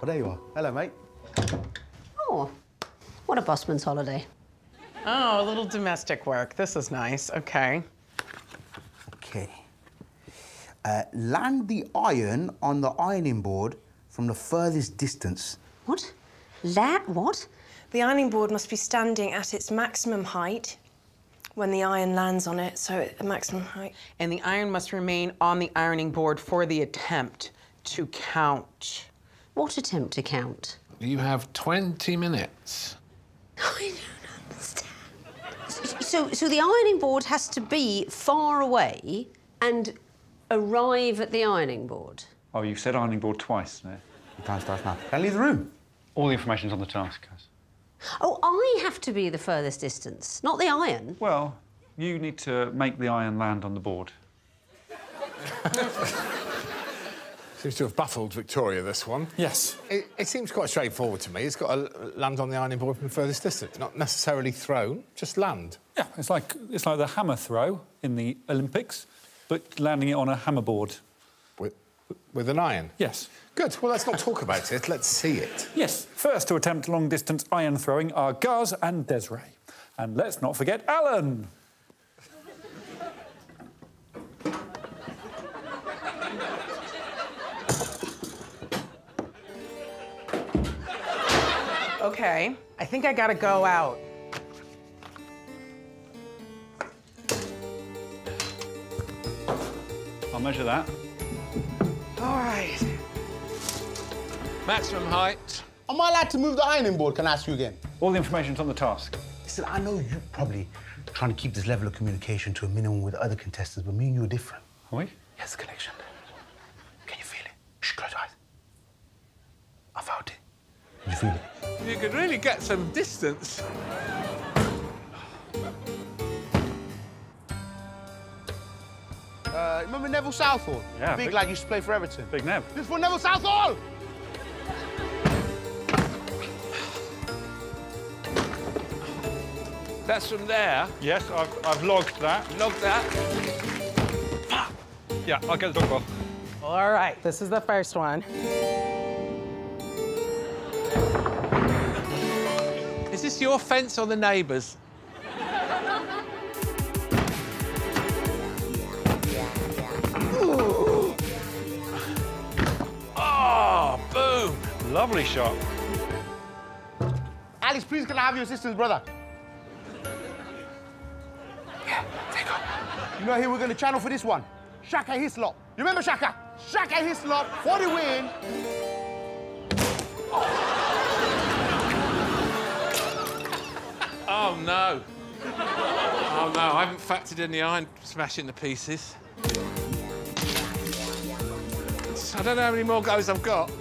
Well, there you are. Hello, mate. Oh, what a busman's holiday. Oh, a little domestic work. This is nice. Okay. Okay. Uh, land the iron on the ironing board from the furthest distance. What? That what? The ironing board must be standing at its maximum height when the iron lands on it, so at the maximum height. And the iron must remain on the ironing board for the attempt to count. What attempt to count? You have 20 minutes. I don't understand. So, so the ironing board has to be far away and arrive at the ironing board? Oh, you've said ironing board twice there. Time starts now. Can I leave the room? All the information's on the task, guys. Oh, I have to be the furthest distance, not the iron. Well, you need to make the iron land on the board. Seems to have baffled Victoria, this one. Yes. It, it seems quite straightforward to me. It's got to land on the ironing board from the furthest distance. Not necessarily thrown, just land. Yeah, it's like it's like the hammer throw in the Olympics, but landing it on a hammer board. With, with an iron? Yes. Good. Well, let's not talk about it. Let's see it. Yes. First to attempt long-distance iron throwing are Guz and Desiree. And let's not forget Alan. Okay. I think I gotta go out. I'll measure that. All right. Maximum height. Am I allowed to move the ironing board? Can I ask you again? All the information's on the task. Listen, I know you're probably trying to keep this level of communication to a minimum with other contestants, but me and you are different. Are we? Yes, connection. Can you feel it? Shh, close your eyes. I felt it. Did you feel it? You could really get some distance. Uh, remember Neville Southall? Yeah, Big big- lad used to play for Everton. Big Nev. This is for Neville Southall! That's from there. Yes, I've, I've logged that. Logged that. Yeah, I'll get the dog off. All right. This is the first one. This your fence or the neighbours? Oh, boom! Lovely shot. Alex, please can I have your sister's brother? Yeah, there you. You know who we're going to channel for this one? Shaka Hislop. You remember Shaka? Shaka Hislop for the win. Oh, Oh, no. Oh, no, I haven't factored in the iron smashing the pieces. I don't know how many more goes I've got.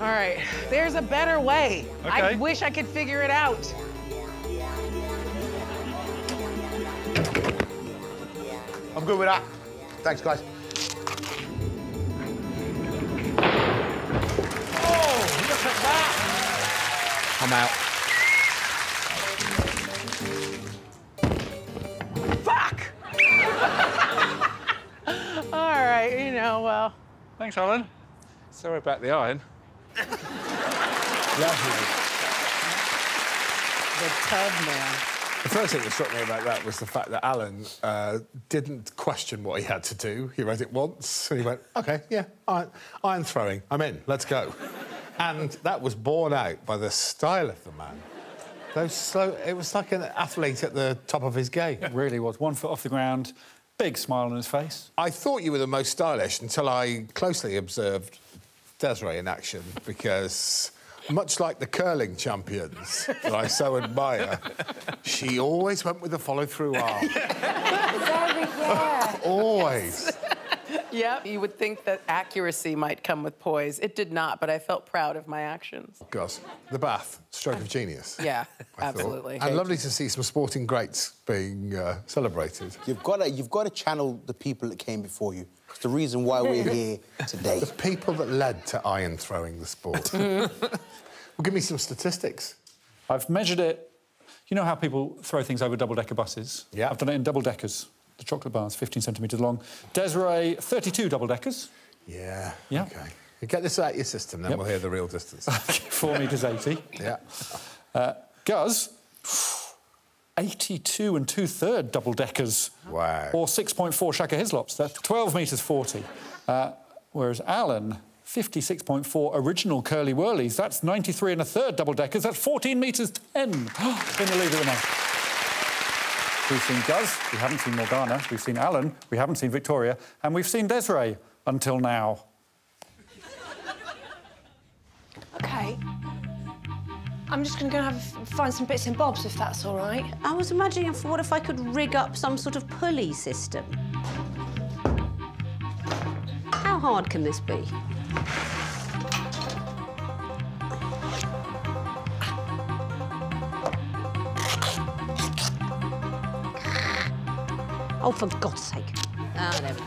All right. There's a better way. I wish I could figure it out. I'm good with that. Thanks, guys. I'm out. Fuck! All right. You know, well. Thanks, Alan. Sorry about the iron. The tub man. The first thing that struck me about that was the fact that Alan uh, didn't question what he had to do. He read it once and he went, OK, yeah, iron, iron throwing, I'm in, let's go. And that was borne out by the style of the man. Those slow, it was like an athlete at the top of his game. It really was. One foot off the ground, big smile on his face. I thought you were the most stylish until I closely observed Desiree in action because, much like the curling champions that I so admire, she always went with the follow through arm. always. Yep. You would think that accuracy might come with poise. It did not, but I felt proud of my actions. Gosh, the bath, stroke of genius. Yeah, I thought. absolutely. And lovely to see some sporting greats being uh, celebrated. You've got to, you've got to channel the people that came before you. It's the reason why we're here today. The people that led to iron throwing the sport. well, give me some statistics. I've measured it. You know how people throw things over double-decker buses? Yeah. I've done it in double-deckers. The chocolate bar is 15 centimetres long. Desiree, 32 double-deckers. Yeah. Yeah. Okay. You get this out of your system, then Yep. we'll hear the real distance. Four metres 80. yeah. Uh, Guz, 82 and two third double deckers. Wow. Or 6.4 Shaka Hislops. That's 12 metres 40. Uh, whereas Alan, 56.4 original Curly Wurlies. That's 93 and a third double deckers. That's 14 metres 10 in the lead at the moment. We've seen Guz, we haven't seen Morgana, we've seen Alan, we haven't seen Victoria, and we've seen Desiree until now. OK. I'm just going to go and have, find some bits and bobs, if that's all right. I was imagining if, what if I could rig up some sort of pulley system? How hard can this be? Oh, for God's sake. Ah, there we go.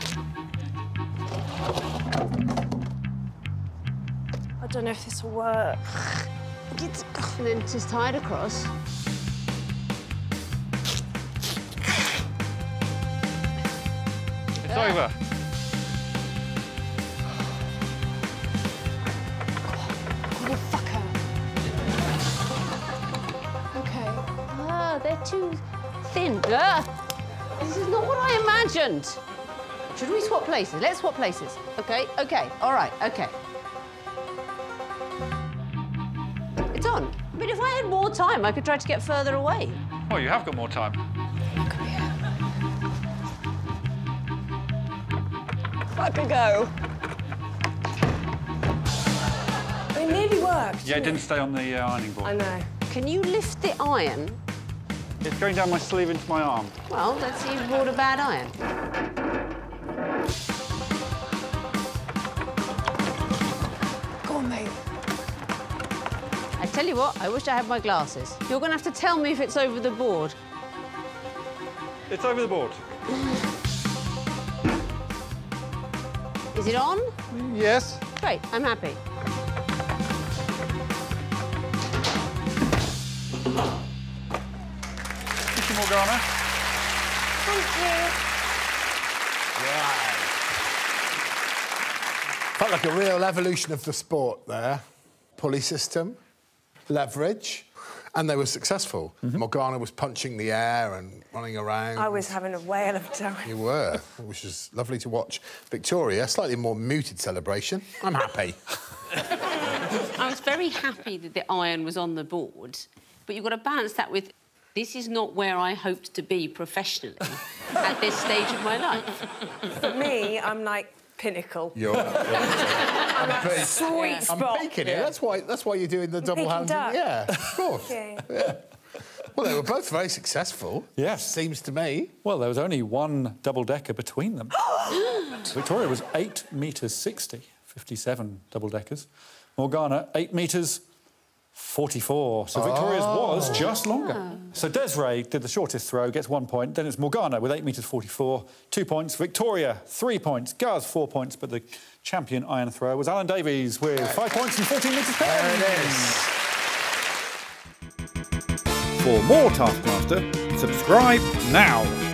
I don't know if this will work. It's, and then just tied across. It's over. Oh, fucker. OK. Ah, they're too thin. Ah, this is not what I imagined. Should we swap places? Let's swap places. Okay, okay, all right, okay. It's on. But if I had more time, I could try to get further away. Well, you have got more time. Fuck a go. It nearly worked. Yeah, it didn't stay on the uh, ironing board. I know. Can you lift the iron? It's going down my sleeve into my arm. Well, let's see if you brought a bad iron. Go on, mate. I tell you what, I wish I had my glasses. You're going to have to tell me if it's over the board. It's over the board. Is it on? Yes. Great, I'm happy. Thank you, Morgana. Felt like a real evolution of the sport there. Pulley system, leverage, and they were successful. Mm-hmm. Morgana was punching the air and running around. I was having a whale of a time. You were, which was lovely to watch. Victoria, slightly more muted celebration. I'm happy. I was very happy that the iron was on the board, but you've got to balance that with this is not where I hoped to be professionally at this stage of my life. For me, I'm like pinnacle. You're, I'm at sweet spot. I'm spot. peeking it. That's why. That's why you're doing the double Peking handed. duck. Yeah, of course. Okay. Well, they were both very successful. Yes. Seems to me. Well, there was only one double decker between them. Victoria was 8 metres 60, 57 double deckers. Morgana, 8 metres 44. So Victoria's was oh. just longer. Ah. So Desiree did the shortest throw, gets one point. Then it's Morgana with 8 metres 44, two points. Victoria, three points. Guz, four points. But the champion iron thrower was Alan Davies with five points and 14 metres 10. There it is. For more Taskmaster, subscribe now.